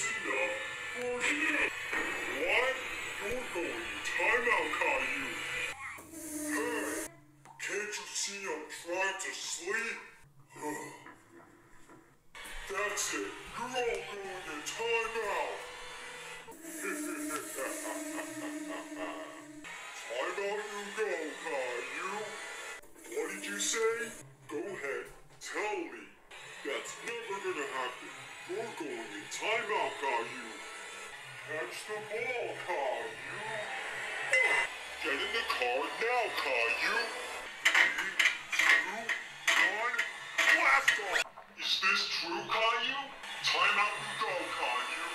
What? You're going timeout, Caillou. Hey, can't you see I'm trying to sleep? That's it. You're all going to timeout. Timeout, you go, Caillou. What did you say? Go ahead. Tell me. That's never gonna happen. Time timeout, Caillou. Catch the ball, Caillou. Get in the car now, Caillou. Three, two, one, blast off. Is this true, Caillou? Timeout we go, Caillou.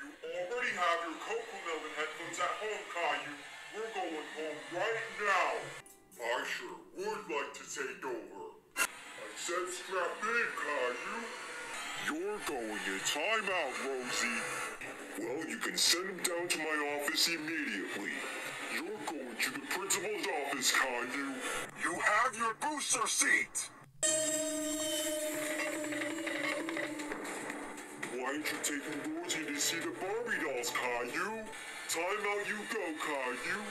You already have your CoComelon headphones at home, Caillou. We're going home right now. I sure would like to take over. I said strap in, Caillou. Go your time out, Rosie. Well, you can send him down to my office immediately. You're going to the principal's office, Caillou. You have your booster seat! Why aren't you taking Rosie to see the Barbie dolls, Caillou? Time out you go, Caillou.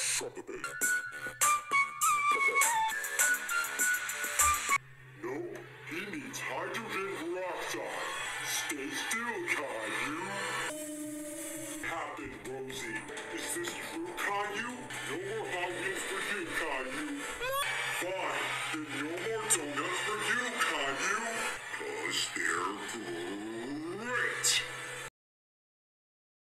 Stop it. Nope, he needs hydrogen peroxide. Stay still, caught Caillou. Happened, Rosie. Is this true, Caillou? No more hot meals for you, Caillou. Fine, then no more donuts for you, Caillou. Cause there.